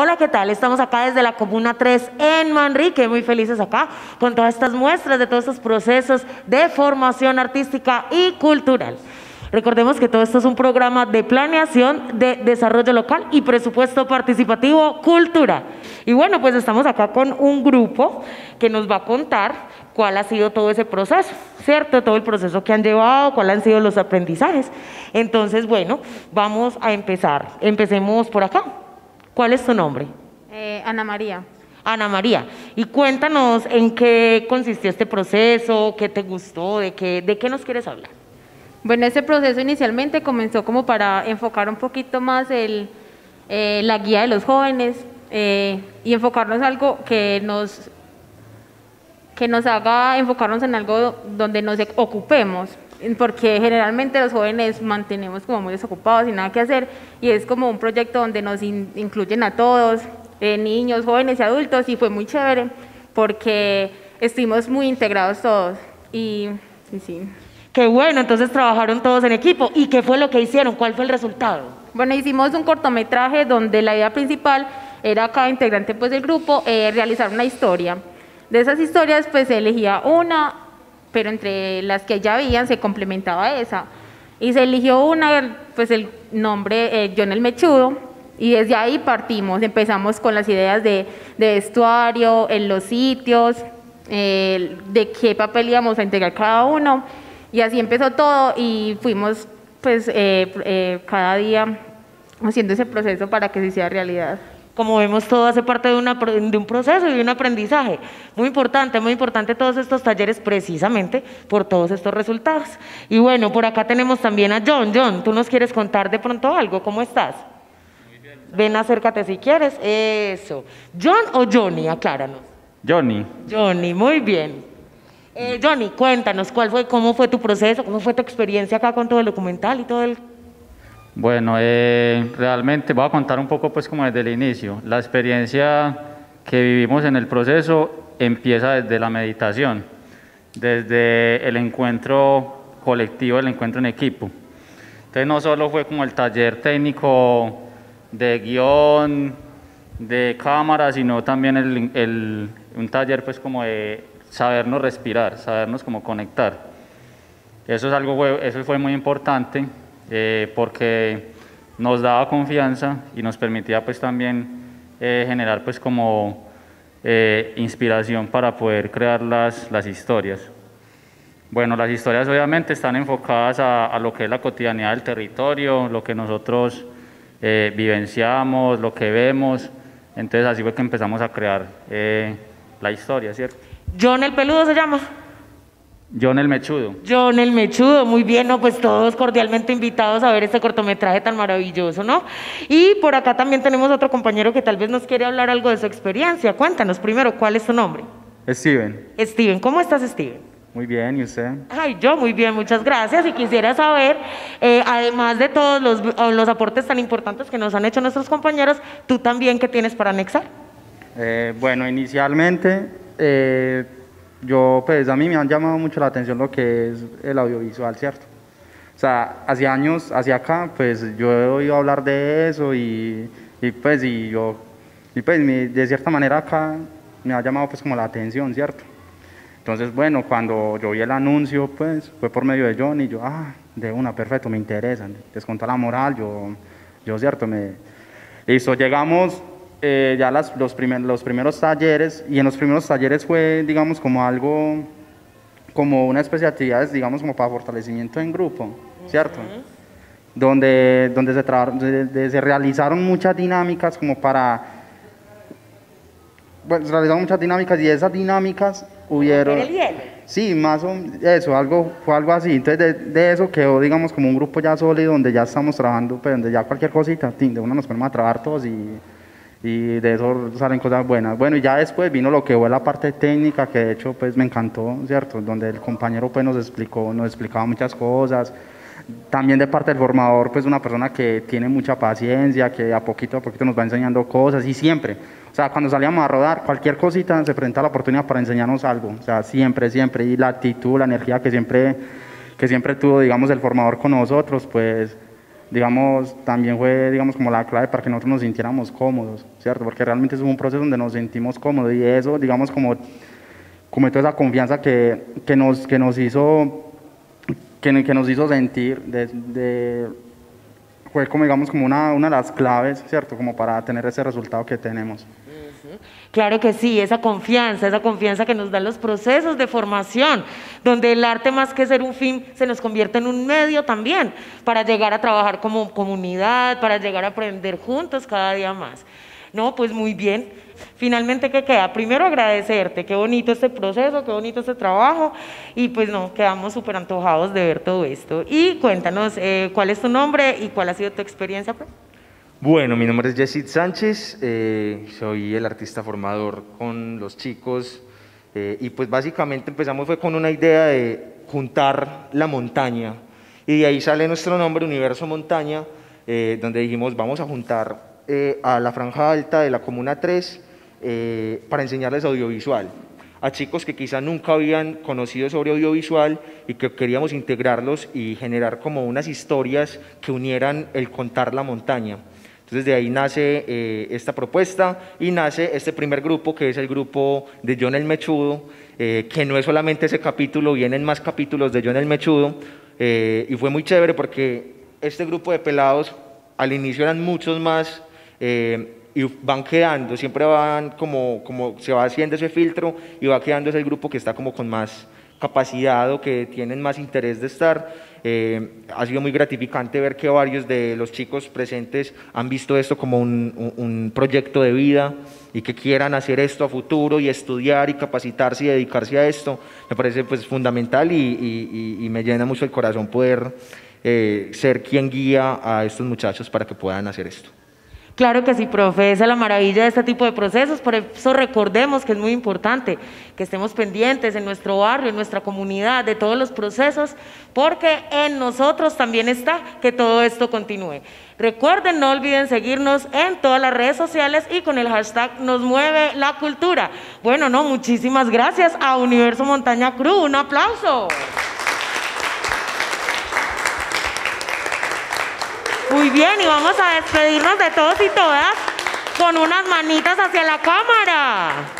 Hola, ¿qué tal? Estamos acá desde la Comuna 3 en Manrique, muy felices acá con todas estas muestras de todos estos procesos de formación artística y cultural. Recordemos que todo esto es un programa de planeación de desarrollo local y presupuesto participativo cultura. Y bueno, pues estamos acá con un grupo que nos va a contar cuál ha sido todo ese proceso, ¿cierto? Todo el proceso que han llevado, cuáles han sido los aprendizajes. Entonces, bueno, vamos a empezar. Empecemos por acá. ¿Cuál es tu nombre? Eh, Ana María. Ana María, y cuéntanos en qué consistió este proceso, qué te gustó, de qué, de qué nos quieres hablar. Bueno, ese proceso inicialmente comenzó como para enfocar un poquito más el, eh, la guía de los jóvenes eh, y enfocarnos en algo que nos, que nos haga enfocarnos en algo donde nos ocupemos, porque generalmente los jóvenes mantenemos como muy desocupados y nada que hacer y es como un proyecto donde nos incluyen a todos, eh, niños, jóvenes y adultos y fue muy chévere porque estuvimos muy integrados todos y, y sí. Qué bueno, entonces trabajaron todos en equipo. ¿Y qué fue lo que hicieron? ¿Cuál fue el resultado? Bueno, hicimos un cortometraje donde la idea principal era cada integrante pues, del grupo eh, realizar una historia. De esas historias pues se elegía una, pero entre las que ya habían se complementaba esa. Y se eligió una, pues el nombre eh, John el Mechudo, y desde ahí partimos, empezamos con las ideas de, vestuario, en los sitios, de qué papel íbamos a integrar cada uno. Y así empezó todo y fuimos pues eh, eh, cada día haciendo ese proceso para que se hiciera realidad. Como vemos, todo hace parte de, una, de un proceso y de un aprendizaje. Muy importante, muy importante todos estos talleres precisamente por todos estos resultados. Y bueno, por acá tenemos también a John. John, ¿tú nos quieres contar de pronto algo? ¿Cómo estás? Muy bien. Ven, acércate si quieres. Eso. ¿John o Johnny? Acláranos. Johnny. Johnny, muy bien. Eh, Johnny, cuéntanos cuál fue, cómo fue tu proceso, cómo fue tu experiencia acá con todo el documental y todo el... Bueno, eh, realmente voy a contar un poco pues como desde el inicio. La experiencia que vivimos en el proceso empieza desde la meditación, desde el encuentro colectivo, el encuentro en equipo. Entonces no solo fue como el taller técnico de guion, de cámara, sino también el, un taller pues como de sabernos respirar, sabernos cómo conectar. Eso, es algo, eso fue muy importante eh, porque nos daba confianza y nos permitía pues también eh, generar pues como eh, inspiración para poder crear las, las historias. Bueno, las historias obviamente están enfocadas a, a, lo que es la cotidianidad del territorio, lo que nosotros vivenciamos, lo que vemos. Entonces así fue que empezamos a crear la historia, ¿cierto? John el Peludo se llama. John el Mechudo. John el Mechudo, muy bien, ¿no? Pues todos cordialmente invitados a ver este cortometraje tan maravilloso, ¿no? Y por acá también tenemos otro compañero que tal vez nos quiere hablar algo de su experiencia. Cuéntanos primero, ¿cuál es tu nombre? Steven. Steven, ¿cómo estás, Steven? Muy bien, ¿y usted? Ay, yo muy bien, muchas gracias. Y quisiera saber, eh, además de todos los, los, aportes tan importantes que nos han hecho nuestros compañeros, ¿tú también qué tienes para anexar? Eh, bueno, inicialmente eh, yo, pues a mí me han llamado mucho la atención lo que es el audiovisual, ¿cierto? O sea, hace años, hacia acá, pues yo he oído hablar de eso y, y pues y yo, y pues de cierta manera acá me ha llamado pues como la atención, ¿cierto? Entonces, bueno, cuando yo vi el anuncio, pues fue por medio de John y yo, ah, de una, perfecto, me interesa, descontó la moral, yo, yo, ¿cierto? Me, listo, llegamos eh, ya las, los, primer, los primeros talleres, y en los primeros talleres fue, digamos, como algo, como una especie de actividades, digamos, como para fortalecimiento en grupo, ¿cierto? Donde, donde, se, se realizaron muchas dinámicas como para... Se realizaron muchas dinámicas y esas dinámicas hubieron... ¿El hielo? Sí, más o eso, algo, fue algo así. Entonces de, de, eso quedó, digamos, como un grupo ya sólido donde ya estamos trabajando, pues donde ya cualquier cosita, de uno nos ponemos a trabajar todos y y de eso salen cosas buenas. Bueno, y ya después vino lo que fue la parte técnica, que de hecho pues me encantó, ¿cierto? Donde el compañero pues nos explicó, nos explicaba muchas cosas. También de parte del formador, pues una persona que tiene mucha paciencia, que a poquito a poquito nos va enseñando cosas y siempre, o sea, cuando salíamos a rodar, cualquier cosita se presenta la oportunidad para enseñarnos algo, o sea, siempre, siempre, y la actitud, la energía que siempre, que siempre tuvo, digamos, el formador con nosotros, pues digamos, también fue, digamos, como la clave para que nosotros nos sintiéramos cómodos, ¿cierto? Porque realmente es un proceso donde nos sentimos cómodos y eso, digamos, como, como toda esa confianza que, que, nos, que nos hizo, que, que nos hizo sentir, fue como, digamos, como una, una de las claves, ¿cierto? Como para tener ese resultado que tenemos. Claro que sí, esa confianza, esa confianza que nos dan los procesos de formación, donde el arte más que ser un fin se nos convierte en un medio también para llegar a trabajar como comunidad, para llegar a aprender juntos cada día más. No, pues muy bien. Finalmente, ¿qué queda? Primero agradecerte, qué bonito este proceso, qué bonito este trabajo y pues no, quedamos súper antojados de ver todo esto. Y cuéntanos, eh, ¿cuál es tu nombre y cuál ha sido tu experiencia? Bueno, mi nombre es Jessit Sánchez, eh, soy el artista formador con los chicos eh, y pues básicamente empezamos fue con una idea de juntar la montaña y de ahí sale nuestro nombre, Universo Montaña, eh, donde dijimos vamos a juntar a la franja alta de la Comuna 3 para enseñarles audiovisual a chicos que quizá nunca habían conocido sobre audiovisual y que queríamos integrarlos y generar como unas historias que unieran el contar la montaña. Entonces de ahí nace eh, esta propuesta y nace este primer grupo que es el grupo de John el Mechudo, eh, que no es solamente ese capítulo, vienen más capítulos de John el Mechudo eh, y fue muy chévere porque este grupo de pelados al inicio eran muchos más y van quedando, siempre van como, como se va haciendo ese filtro y va quedando ese grupo que está como con más capacidad o que tienen más interés de estar. Eh, ha sido muy gratificante ver que varios de los chicos presentes han visto esto como un, proyecto de vida y que quieran hacer esto a futuro y estudiar y capacitarse y dedicarse a esto. Me parece pues fundamental y, y, y me llena mucho el corazón poder eh, ser quien guía a estos muchachos para que puedan hacer esto. Claro que sí, profe, esa es la maravilla de este tipo de procesos, por eso recordemos que es muy importante que estemos pendientes en nuestro barrio, en nuestra comunidad, de todos los procesos, porque en nosotros también está que todo esto continúe. Recuerden, no olviden seguirnos en todas las redes sociales y con el hashtag nos mueve la cultura. Bueno, no, muchísimas gracias a Universo Montaña Cruz, un aplauso. Muy bien, y vamos a despedirnos de todos y todas con unas manitas hacia la cámara.